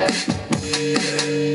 Yeah.